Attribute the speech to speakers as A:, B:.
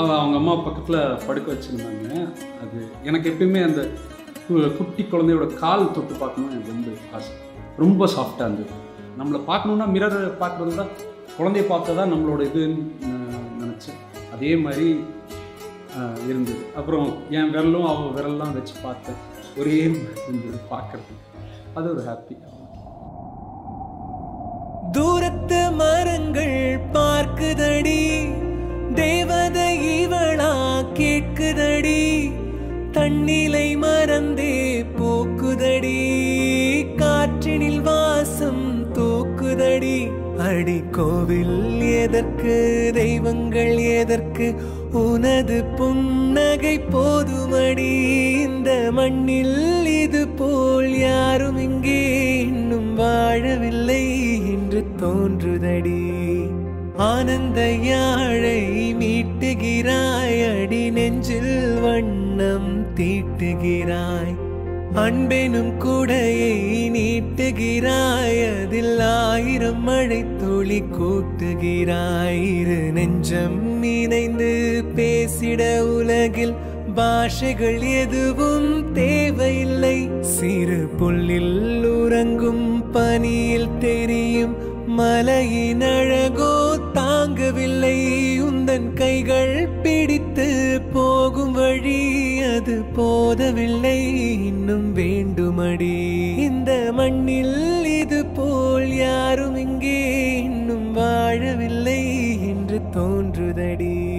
A: அவ அவங்க அம்மா பக்கத்தில் படுக்க வச்சுருந்தாங்க. அது எனக்கு எப்பயுமே அந்த குட்டி குழந்தையோட கால் தொட்டு பார்க்கணும்னு எனக்கு ரொம்ப ஆசை. ரொம்ப சாஃப்டாக இருந்தது. நம்மளை பார்க்கணுன்னா மிரர் பார்க்குறது தான் குழந்தைய பார்த்தா தான் நம்மளோட இதுன்னு நினச்சேன். அதே மாதிரி இருந்தது. அப்புறம் என் விரலும் அவள் விரல்லாம் வச்சு பார்த்தேன் ஒரே இருந்தது பார்க்கறதுக்கு. அது ஒரு ஹாப்பி
B: தூரத்து மரங்கள் பார்க்குது கேட்குதடி தண்ணிலை மறந்தே போக்குதடி. காற்றினில் வாசம் தோக்குதடி. அடி கோவில் எதற்கு தெய்வங்கள் எதற்கு உனது புன்னகை போதுமடி. இந்த மண்ணில் இது போல் யாரும் இங்கே இன்னும் வாழவில்லை என்று தோன்றுதடி. ஆனந்த யாழை மீட்டுகிறார் தீட்டுகிறாய். அன்பெனும் கூடையை நீட்டுகிறாய். அதில் ஆயிரம் மழை துளி கூட்டுகிறாய். இரு நெஞ்சம் இணைந்து பேசிட உலகில் பாஷைகள் எதுவும் தேவையில்லை. சிறு புல்லில் உறங்கும் பனியில் தெரியும் மலையின் அழகோ தாங்கவில்லை. உந்தன் கைகள் அது போதவில்லை இன்னும் வேண்டுமடி. இந்த மண்ணில் இது போல் யாரும் இங்கே இன்னும் வாழவில்லை என்று தோன்றுதடி.